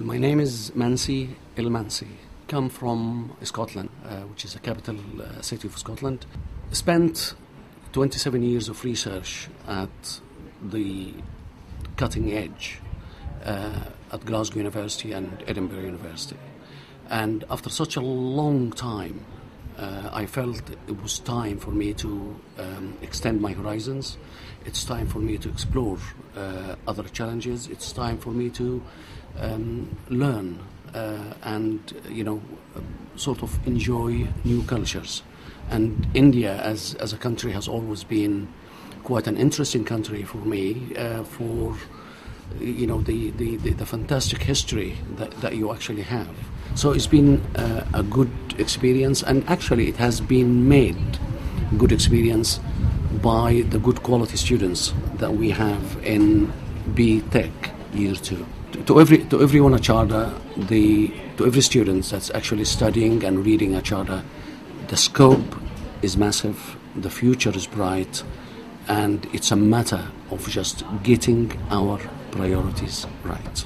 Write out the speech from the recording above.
Well, my name is Mansi El Mansi. Come from Scotland, uh, which is the capital uh, city of Scotland. Spent 27 years of research at the cutting edge uh, at Glasgow University and Edinburgh University. And after such a long time, uh, I felt it was time for me to um, extend my horizons. It's time for me to explore uh, other challenges. It's time for me to um, learn uh, and, you know, sort of enjoy new cultures. And India, as, as a country, has always been quite an interesting country for me uh, for you know the, the, the, the, fantastic history that, that you actually have. So it's been uh, a good experience, and actually it has been made good experience by the good quality students that we have in B Tech Year Two. To every to everyone at Sharda, the to every student that's actually studying and reading at Sharda, the scope is massive, the future is bright, and it's a matter of just getting our priorities right.